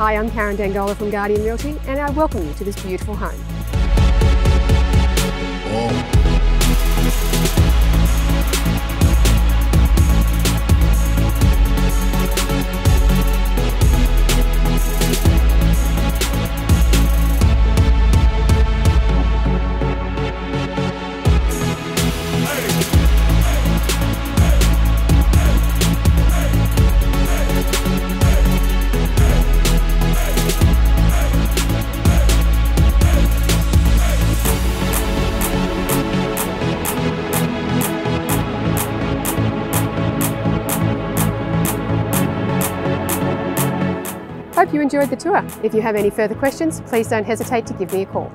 Hi, I'm Karen Dangola from Guardian Realty and I welcome you to this beautiful home. Hope you enjoyed the tour. If you have any further questions, please don't hesitate to give me a call.